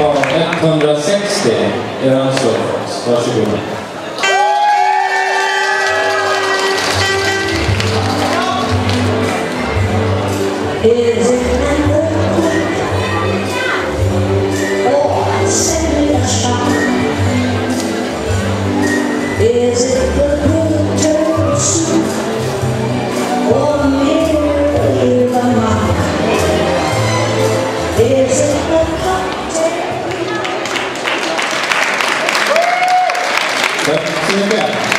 160 är anslag för oss. Varsågod. Is it simply a? Is it the the cocktail? Tack så mycket.